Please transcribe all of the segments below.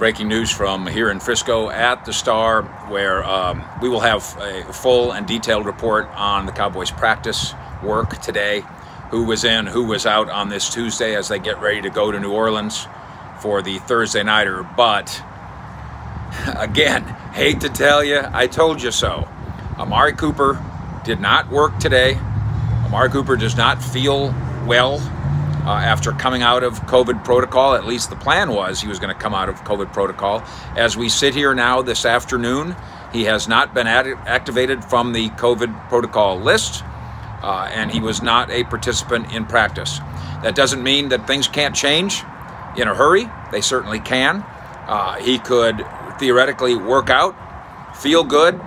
breaking news from here in Frisco at the Star, where um, we will have a full and detailed report on the Cowboys practice work today, who was in, who was out on this Tuesday as they get ready to go to New Orleans for the Thursday Nighter. But again, hate to tell you, I told you so. Amari Cooper did not work today. Amari Cooper does not feel well uh, after coming out of COVID protocol. At least the plan was he was going to come out of COVID protocol. As we sit here now this afternoon, he has not been activated from the COVID protocol list, uh, and he was not a participant in practice. That doesn't mean that things can't change in a hurry. They certainly can. Uh, he could theoretically work out, feel good,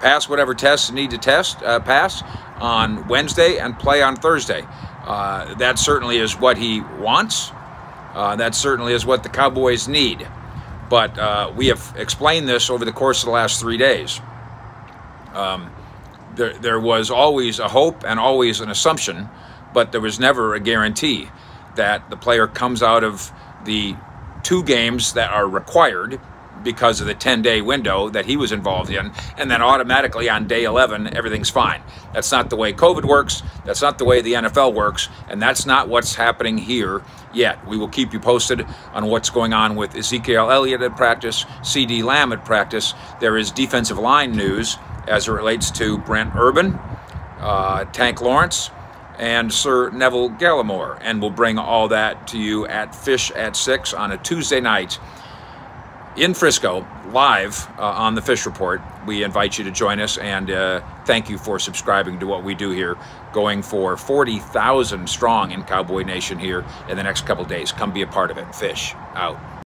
pass whatever tests need to test uh, pass on Wednesday, and play on Thursday. Uh, that certainly is what he wants. Uh, that certainly is what the Cowboys need. But uh, we have explained this over the course of the last three days. Um, there, there was always a hope and always an assumption, but there was never a guarantee that the player comes out of the two games that are required because of the 10 day window that he was involved in, and then automatically on day 11, everything's fine. That's not the way COVID works. That's not the way the NFL works, and that's not what's happening here yet. We will keep you posted on what's going on with Ezekiel Elliott at practice, CeeDee Lamb at practice. There is defensive line news as it relates to Brent Urban, uh, Tank Lawrence, and Sir Neville Gallimore. And we'll bring all that to you at Fish at 6 on a Tuesday night in Frisco, live uh, on the Fish Report. We invite you to join us and uh, thank you for subscribing to what we do here, going for 40,000 strong in Cowboy Nation here in the next couple days. Come be a part of it. Fish out.